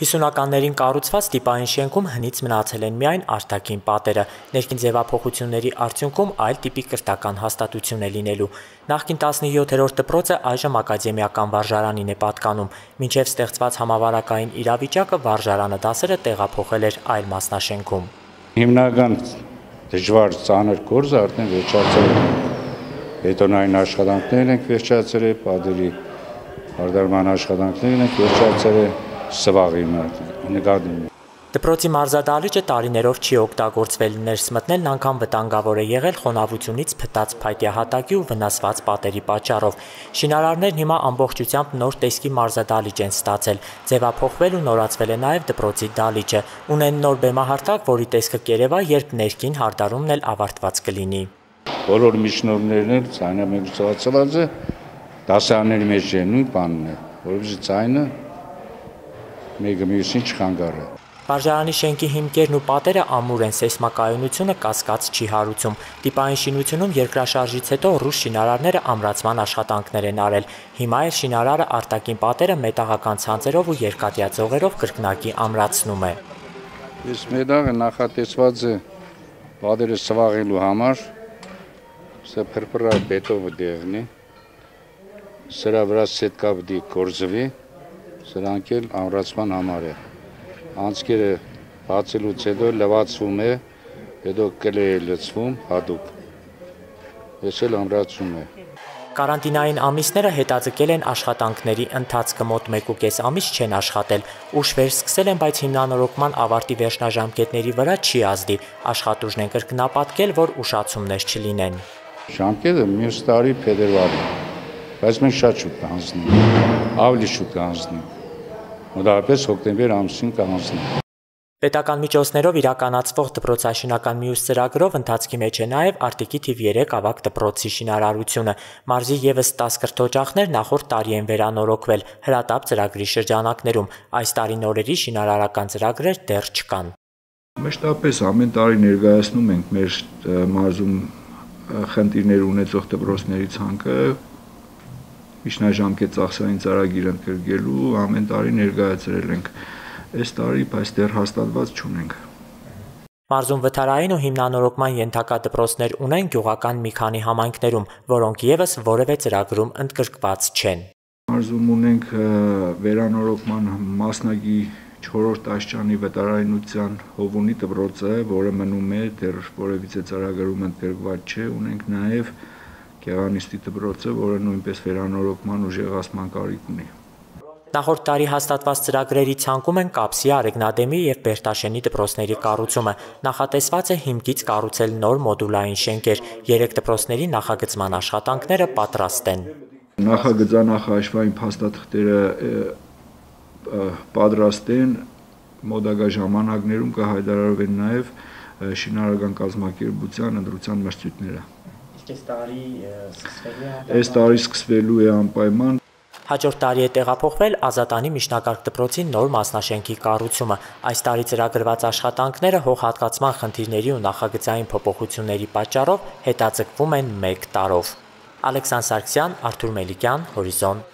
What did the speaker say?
50-ականներին կառուցված տիպային շենքում հնից մնացել են միայն արտաքին պատերը։ Ներքին ձևափոխությունների արդյունքում այլ տիպի կրթական հաստատություն է լինելու։ Նախկին 17-րդ դպրոցը այժմ ակադեմիական վարժարանին է պատկանում։ Մինչև ստեղծված համավարակային իրավիճակը վարժարանը դասերը տեղափոխել էր այլ մասնաշենքում։ Հիմնական դժվար ծանր գործը արդեն վերջացել է։ Բետոնային աշխատանքներն ենք վերջացրել, պատերի հարդարման աշխատանքներն ենք վերջացրել սվաղի նկատում։ Դպրոցի մարզադահլիճը տարիներով չի օգտագործվել, ներս մտնելն անգամ վտանգավոր է եղել խոնավությունից փտած փայտյահատակի ու վնասված պատերի պատճառով։ Շինարարներն հիմա ամբողջությամբ նոր տեսքի մարզադահլիճ են ստացել։ Ձևափոխվել ու նորացվել է նաև դպրոցի դահլիճը։ Ունեն նոր բեմահարտակ, որի տեսքը կերևա, երբ ներքին հարդարումն էլ ավարտված կլինի։ Բոլոր միջնորդներն էլ ցանամեգուցացած է դասարանների մեջ նույն բանն է, որովհետեւ ցայնը մեկը մյուսին չխանգարը։ Վարժարանի շենքի հիմքերն ու պատերը ամուր են, սեյսմակայունությունը կասկած չի հարուցում։ Տիպային շինությունում երկրաշարժից հետո ռուս շինարարները ամրացման աշխատանքներ են արել։ Հիմա էլ շինարարը արտաքին պատերը մետաղական ցանցերով ու երկաթյա ծողերով կրկնակի ամրացնում է։ Այս մետաղը նախատեսված է պատերը սվաղելու համար, սա փրփրա բետով դեղնի, սրա վրա սետկա պիտի կորզվի, սրանք էլ ամրացման համար է։ Անցքերը բացելուց հետո լվացվում է, հետո կլե է լցվում հատուկ։ Ես էլ ամրացում է։ Կարանտինային ամիսները հետաձգել են աշխատանքների ընթացքը մոտ 1.5 ամիս չեն աշխատել։ Ուշ վերսկսել են, բայց հիմնանորոգման ավարտի վերջնաժամկետների վրա չի ազդի։ Աշխատուժն են կրկնապատկել, որ ուշացումներ չլինեն։ Ժամկետը մյուս տարի փետրվարի, բայց մենք շատ շուտ կանցնենք, ավելի շուտ կանցնենք մոտավորապես հոկտեմբեր ամսին կանցնի։ Պետական միջոցներով իրականացվող դպրոցաշինական մյուս ծրագրով ընթացքի մեջ է նաև Արտիկի թիվ 3 ավակ դպրոցի շինարարությունը։ Մարզի եւս 10 կրթօջախներ նախորդ տարի են վերանորոգվել հրատապ ծրագրի շրջանակներում։ Այս տարի նորերի շինարարական ծրագրեր դեռ չկան։ Մշտապես ամեն տարի ներկայացնում ենք մեր մարզում խնդիրներ ունեցող դպրոցների ցանկը, միջնաժամկետ ծախսային ծրագիր ընդգրկելու ամեն տարի ներկայացրել ենք։ Այս տարի բայց դեռ հաստատված չունենք։ Մարզում վթարային ու հիմնանորոգման ենթակա դպրոցներ ունեն գյուղական մի քանի համայնքներում, որոնք եւս որևէ ծրագրում ընդգրկված չեն։ Մարզում ունենք վերանորոգման մասնագի 4-րդ աշճանի վտարայնության հովունի դպրոցը, որը մնում է դեռ որևիցե ծրագրում ընդգրկված չէ, ունենք նաև Գեղանիստի դպրոցը, որը նույնպես վերանորոգման ուժեղացման կարիք ունի։ Նախորդ տարի հաստատված ծրագրերի ցանկում են Կապսի, Արեգնադեմի եւ Բերտաշենի դպրոցների կառուցումը։ Նախատեսված է հիմքից կառուցել նոր մոդուլային շենքեր։ Երեք դպրոցների նախագծման աշխատանքները պատրաստ են։ Նախագծանախաշվային փաստաթղթերը պատրաստ են մոդագա ժամանակներում կհայտարարվեն նաև շինարարական կազմակերպության ընտրության մրցույթները այս տարի սկսվելու է Այս տարի սկսվելու է անպայման Հաջորդ տարի է տեղափոխվել Ազատանի միջնակարգ դպրոցի նոր մասնաշենքի կառուցումը։ Այս տարի ծրագրված աշխատանքները հողհատկացման խնդիրների ու նախագծային փոփոխությունների պատճառով հետաձգվում են 1 տարով։ Ալեքսանդր Սարգսյան, Արթուր Մելիքյան, Հորիզոն